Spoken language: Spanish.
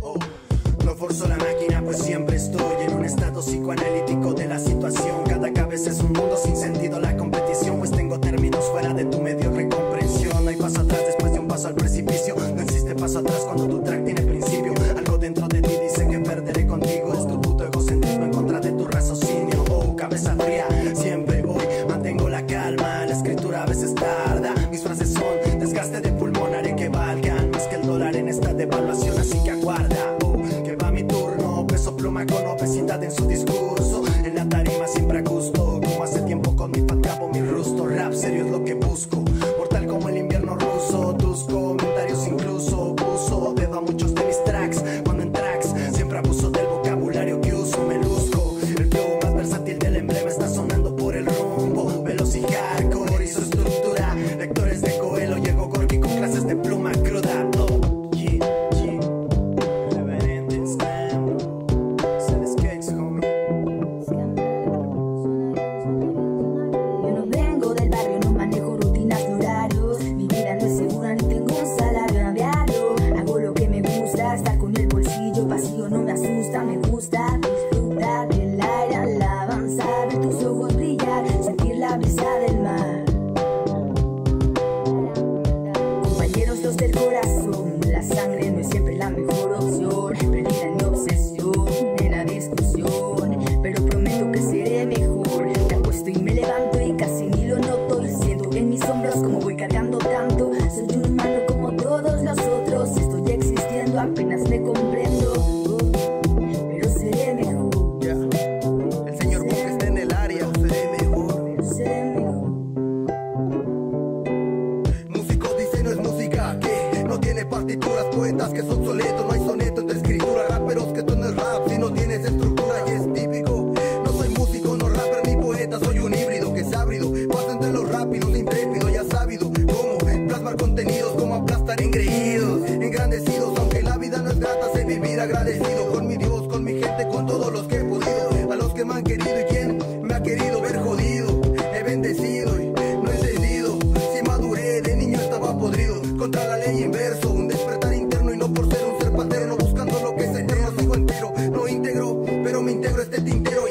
Oh. No forzo la máquina, pues siempre estoy en un estado psicoanalítico de la situación. Cada cabeza es un mundo sin sentido la competición, pues tengo términos fuera de tu mediocre comprensión. No hay paso atrás después de un paso al precipicio. No existe paso atrás cuando tu track tiene principio. Algo dentro de ti dice que perderé contigo. Es tu puto egocentrismo en contra de tu raciocinio. Oh, cabeza fría. su discurso. apenas me comprendo. Pero seré mejor. El señor seré está en el área. Seré mejor. Seré mejor. Músicos no es música que no tiene partituras, poetas que son soletos. y quien me ha querido ver jodido. He bendecido y no he cedido. Si maduré, de niño estaba podrido. Contra la ley inverso, un despertar interno y no por ser un ser paterno. Buscando lo que es eterno, sigo entero. No integro, pero me integro este tintero